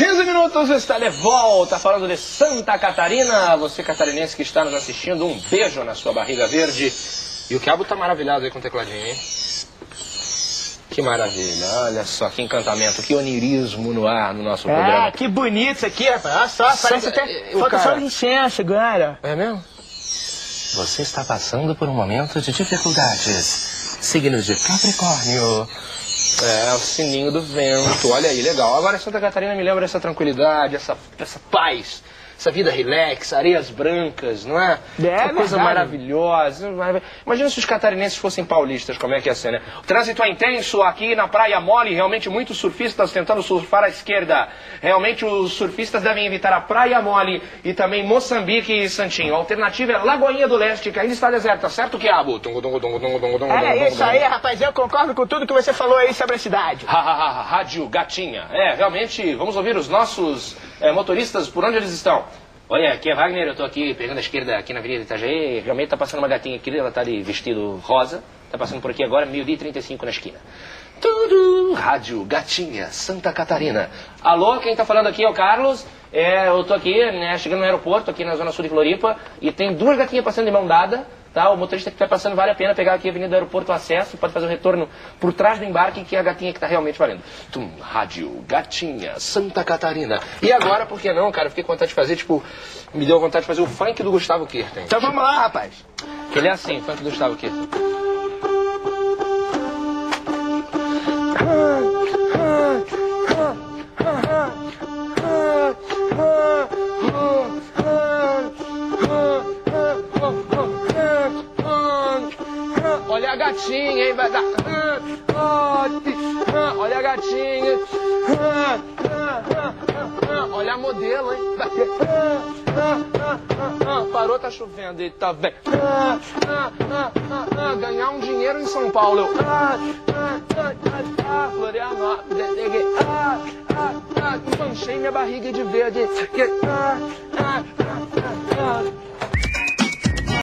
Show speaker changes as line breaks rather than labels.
15 minutos está de volta falando de Santa Catarina. Você catarinense que está nos assistindo, um beijo na sua barriga verde. E o Quiabo tá maravilhado aí com o tecladinho, hein? Que maravilha, olha só que encantamento, que onirismo no ar no nosso programa.
Ah, que bonito isso aqui, rapaz. Olha só, parece até.
eh, o
Falta só
cara-
licença agora.
É mesmo? Você está passando por um momento de dificuldades. Signo de Capricórnio. É, o sininho do vento. Olha aí, legal. Agora Santa Catarina me lembra essa tranquilidade, essa, essa paz, essa vida relax, areias brancas, não é?
É
Uma coisa
verdade.
maravilhosa. Imagina se os catarinenses fossem paulistas, como é que ia ser, né? O trânsito é intenso aqui na Praia Mole, realmente muitos surfistas tentando surfar à esquerda. Realmente os surfistas devem evitar a Praia Mole e também Moçambique e Santinho. A alternativa é Lagoinha do Leste, que ainda está deserta, certo, Quiabo?
É isso aí, rapaz. Eu concordo com tudo que você falou aí sobre a cidade.
Rádio Gatinha. É, realmente, vamos ouvir os nossos é, motoristas por onde eles estão. Olha, aqui é Wagner, eu tô aqui pegando a esquerda aqui na Avenida Itajaí. Realmente tá passando uma gatinha aqui, ela tá de vestido rosa. Tá passando por aqui agora, meio-dia e 35 na esquina. Tudo! Rádio Gatinha, Santa Catarina. Alô, quem tá falando aqui é o Carlos. É, eu tô aqui, né, chegando no aeroporto, aqui na zona sul de Floripa, e tem duas gatinhas passando de mão dada. Tá? O motorista que está passando vale a pena pegar aqui a Avenida do Aeroporto Acesso, pode fazer o retorno por trás do embarque, que é a gatinha que está realmente valendo. Tum, rádio, gatinha, Santa Catarina. E agora, por que não, cara? Eu fiquei com vontade de fazer, tipo, me deu vontade de fazer o funk do Gustavo Kirten.
Então vamos lá, rapaz.
Ele é assim, o funk do Gustavo Kirten. Olha a gatinha, hein? Vai dar. Olha a gatinha. Olha a modelo, hein? Parou, tá chovendo e tá. Ganhar um dinheiro em São Paulo. Florianópolis. Manchei minha barriga de verde.